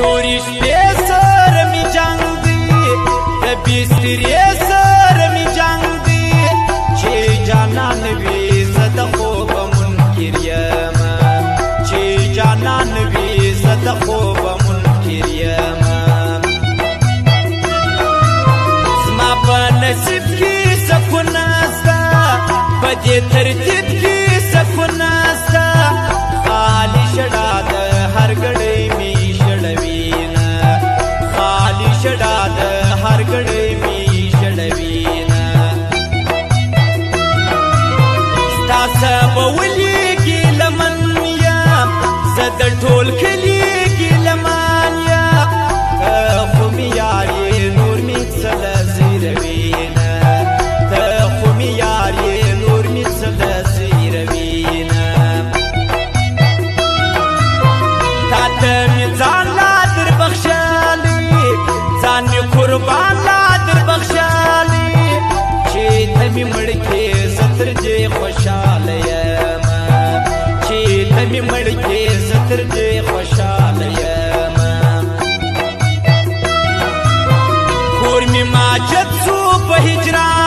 تورې شپې سره می جنگ دی د بسترې سره می جنگ دی چې جانان وي زد خو به منکر یم چې جانان وي زد خو به منکر یم زما په نصیب کې سکون نستا په دې ترتیب مارګړې می شړوینا تاسو په ولي کې لمن یا زد ټول کلی کې لمن یا خو می یاري نور می څل زیروینا ته خو می یاري نور می څل زیروینا تاته می ځان لا در بخښلې ځان می قربان خاطر دې خوشاله یم کور می ما چت سو په هجران